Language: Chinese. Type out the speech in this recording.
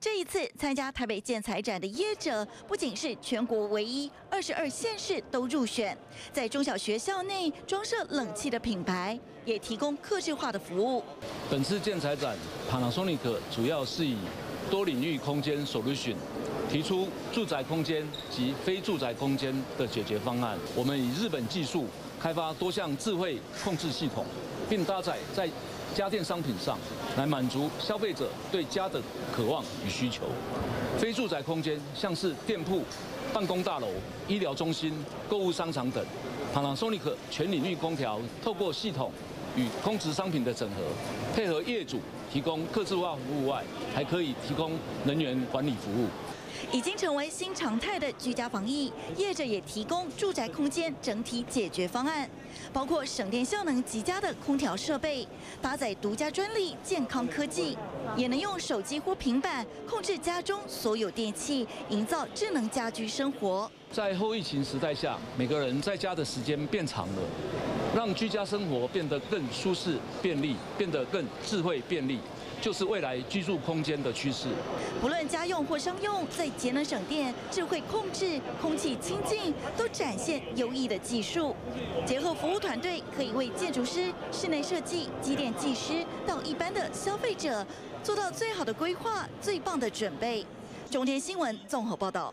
这一次参加台北建材展的业者，不仅是全国唯一二十二县市都入选，在中小学校内装设冷气的品牌，也提供客制化的服务。本次建材展，Panasonic 主要是以多领域空间 solution 提出住宅空间及非住宅空间的解决方案。我们以日本技术开发多项智慧控制系统，并搭载在家电商品上，来满足消费者对家的渴望与需求。非住宅空间像是店铺、办公大楼、医疗中心、购物商场等，Panasonic 全领域空调透过系统与空值商品的整合，配合业主提供客制化服务外，还可以提供能源管理服务。已经成为新常态的居家防疫，业者也提供住宅空间整体解决方案，包括省电效能极佳的空调设备，搭载独家专利健康科技，也能用手机或平板控制家中所有电器，营造智能家居生活。在后疫情时代下，每个人在家的时间变长了，让居家生活变得更舒适、便利，变得更智慧、便利。就是未来居住空间的趋势。不论家用或商用，在节能省电、智慧控制、空气清净，都展现优异的技术。结合服务团队，可以为建筑师、室内设计、机电技师到一般的消费者，做到最好的规划、最棒的准备。中天新闻综合报道。